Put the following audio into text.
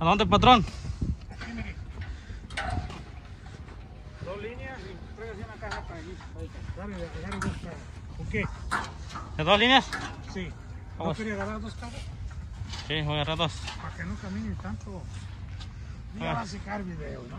¿A dónde, patrón? Dos líneas y tráigase una caja para allí. Dale, agarre dos cajas. ¿Con qué? ¿De dos líneas? Sí. ¿No quería agarrar dos cajas? Sí, voy a agarrar dos. Para que no camine tanto. Ya Ah. va a secar video, ¿no?